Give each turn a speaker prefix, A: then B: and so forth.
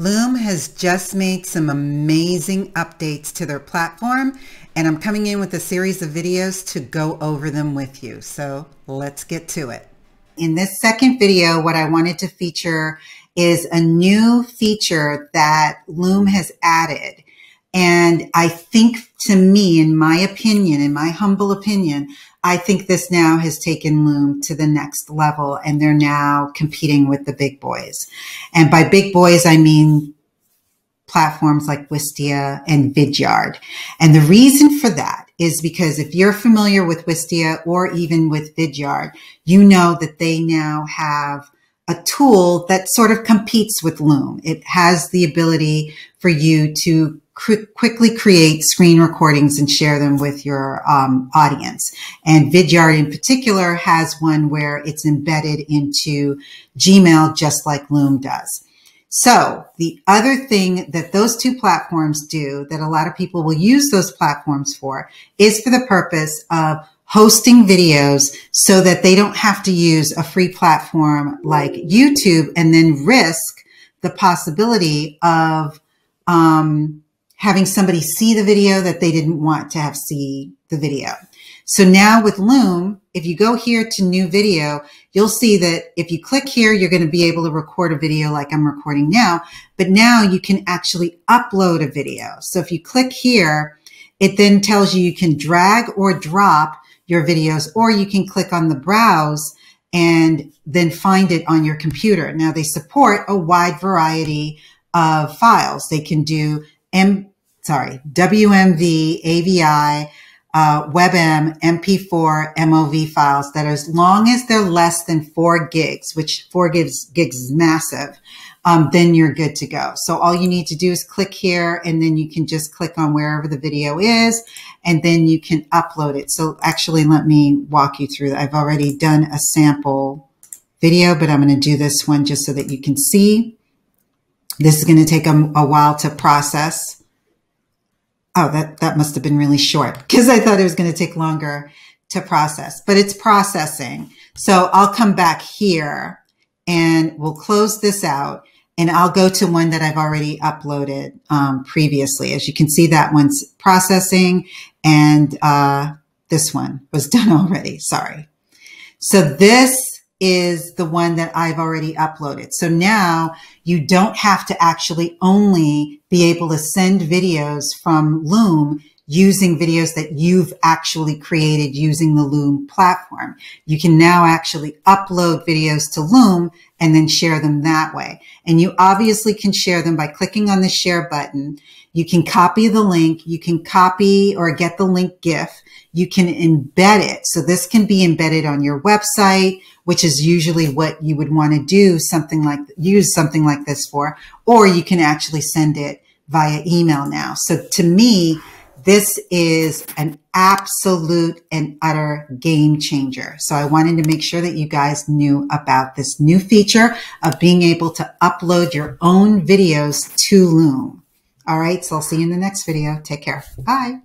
A: Loom has just made some amazing updates to their platform, and I'm coming in with a series of videos to go over them with you. So let's get to it. In this second video, what I wanted to feature is a new feature that Loom has added. And I think to me, in my opinion, in my humble opinion, I think this now has taken Loom to the next level and they're now competing with the big boys. And by big boys, I mean platforms like Wistia and Vidyard. And the reason for that is because if you're familiar with Wistia or even with Vidyard, you know that they now have a tool that sort of competes with Loom. It has the ability for you to quickly create screen recordings and share them with your um, audience. And Vidyard in particular has one where it's embedded into Gmail just like Loom does. So the other thing that those two platforms do that a lot of people will use those platforms for is for the purpose of hosting videos so that they don't have to use a free platform like YouTube and then risk the possibility of um, having somebody see the video that they didn't want to have see the video. So now with Loom, if you go here to new video, you'll see that if you click here, you're going to be able to record a video like I'm recording now, but now you can actually upload a video. So if you click here, it then tells you you can drag or drop your videos, or you can click on the browse and then find it on your computer. Now they support a wide variety of files. They can do M sorry, WMV, AVI, uh, WebM, MP4, MOV files that as long as they're less than four gigs, which four gigs, gigs is massive, um, then you're good to go. So all you need to do is click here and then you can just click on wherever the video is and then you can upload it. So actually let me walk you through. I've already done a sample video, but I'm going to do this one just so that you can see. This is going to take a, a while to process. Oh, that, that must have been really short because I thought it was going to take longer to process, but it's processing. So I'll come back here and we'll close this out and I'll go to one that I've already uploaded um, previously. As you can see, that one's processing and uh, this one was done already. Sorry. So this is the one that I've already uploaded. So now you don't have to actually only be able to send videos from Loom using videos that you've actually created using the Loom platform. You can now actually upload videos to Loom and then share them that way. And you obviously can share them by clicking on the share button. You can copy the link. You can copy or get the link GIF. You can embed it. So this can be embedded on your website, which is usually what you would want to do something like, use something like this for, or you can actually send it via email now. So to me, this is an absolute and utter game changer. So I wanted to make sure that you guys knew about this new feature of being able to upload your own videos to Loom. All right. So I'll see you in the next video. Take care. Bye.